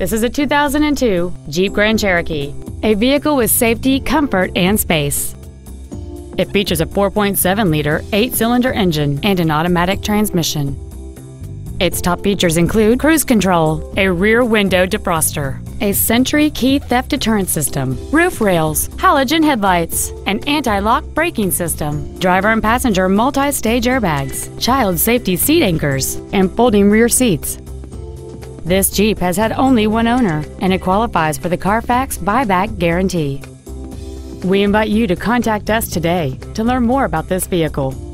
This is a 2002 Jeep Grand Cherokee, a vehicle with safety, comfort, and space. It features a 4.7-liter, eight-cylinder engine and an automatic transmission. Its top features include cruise control, a rear window defroster, a Sentry key theft deterrent system, roof rails, halogen headlights, an anti-lock braking system, driver and passenger multi-stage airbags, child safety seat anchors, and folding rear seats. This Jeep has had only one owner, and it qualifies for the Carfax buyback guarantee. We invite you to contact us today to learn more about this vehicle.